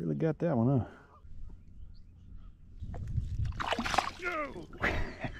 Really got that one, huh?